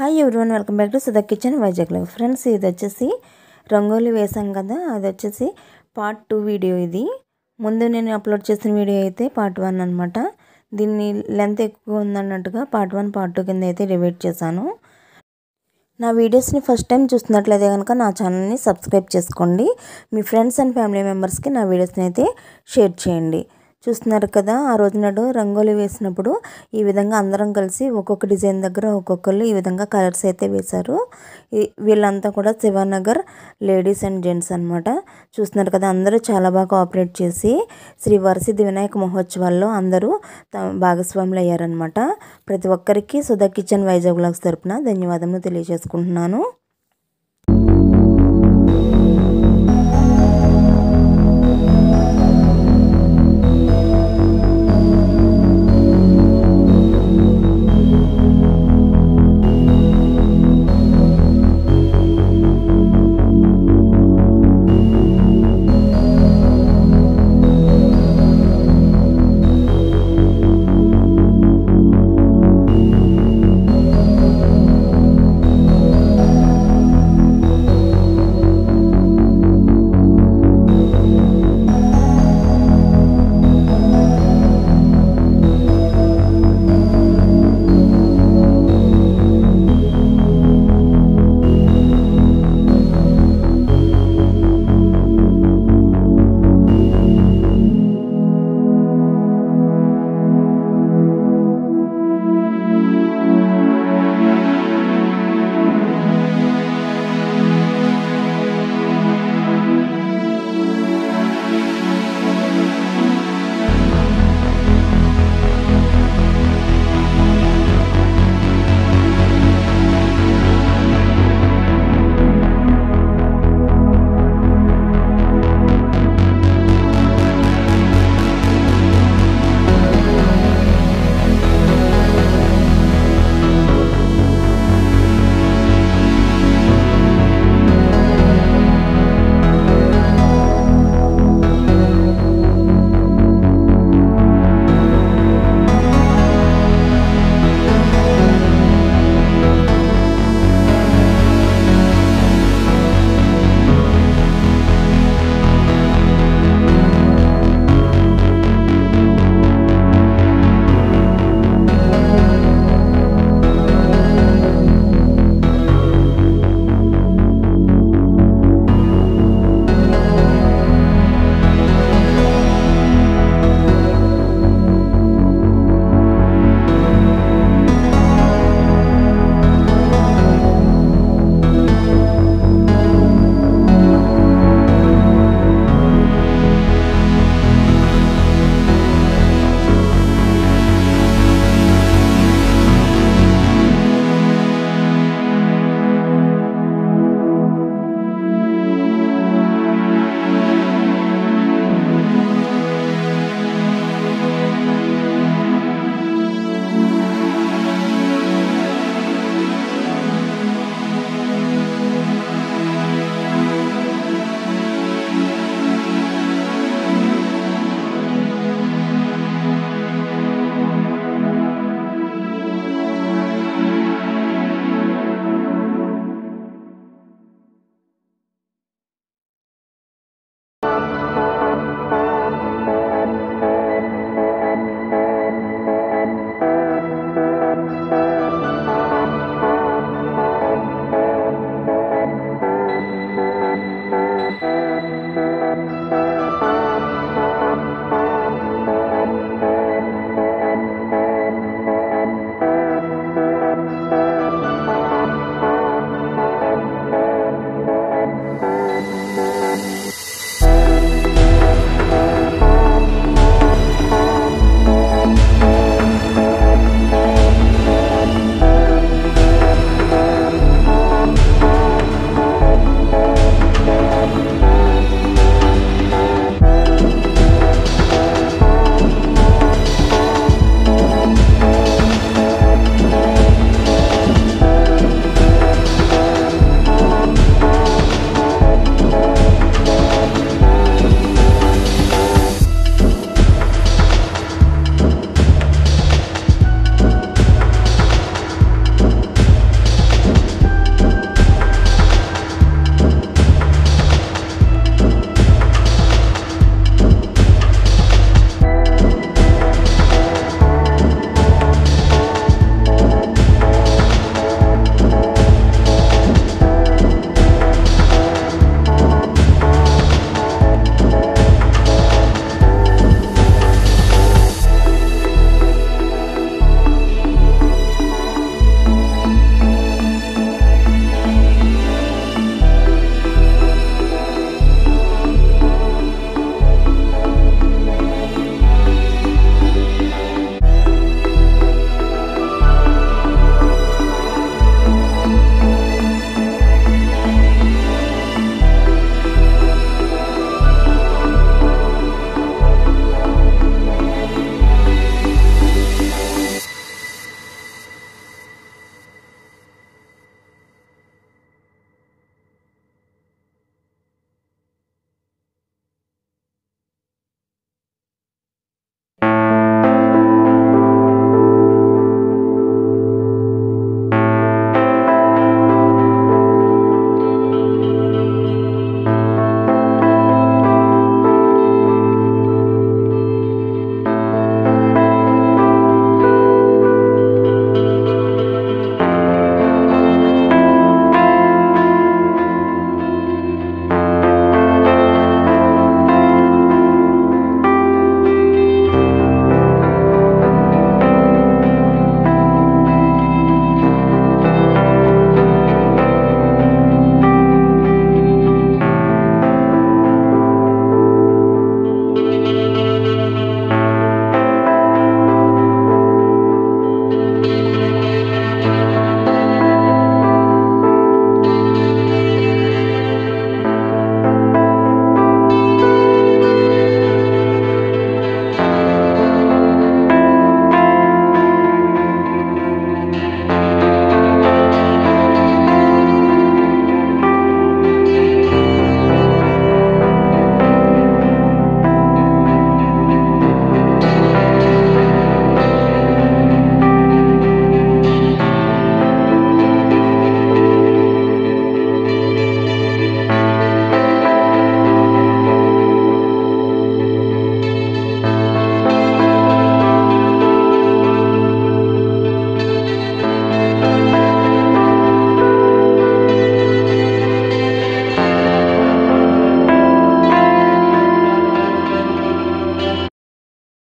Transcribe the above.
Hi everyone welcome back to Sudha kitchen వైజాగ్లో friends ఇది వచ్చేసి రంగోలీ వేసాం కదా అది వచ్చేసి పార్ట్ టూ వీడియో ఇది. ముందు నేను అప్లోడ్ చేసిన వీడియో అయితే పార్ట్ వన్ అనమాట దీన్ని లెంత్ ఎక్కువ ఉందన్నట్టుగా పార్ట్ వన్ పార్ట్ టూ కింద అయితే డివైడ్ చేశాను. నా వీడియోస్ని ఫస్ట్ టైం చూస్తున్నట్లయితే కనుక నా ఛానల్ని సబ్స్క్రైబ్ చేసుకోండి. మీ ఫ్రెండ్స్ అండ్ ఫ్యామిలీ మెంబర్స్కి నా వీడియోస్ని అయితే షేర్ చేయండి. చూస్తున్నారు కదా ఆ రోజు నాడు రంగోలీ వేసినప్పుడు ఈ విధంగా అందరం కలిసి ఒక్కొక్క డిజైన్ దగ్గర ఒక్కొక్కరు ఈ విధంగా కలర్స్ అయితే వేశారు. వీళ్ళంతా కూడా శివానగర్ లేడీస్ అండ్ జెంట్స్ అనమాట చూస్తున్నారు కదా అందరూ చాలా బాగా ఆపరేట్ చేసి శ్రీ వరసిద్ధి వినాయక మహోత్సవాల్లో అందరూ భాగస్వాములు అయ్యారనమాట ప్రతి ఒక్కరికి సుధా కిచెన్ వైజాగ్ బ్లాగ్స్ తరపున ధన్యవాదములు తెలియజేసుకుంటున్నాను.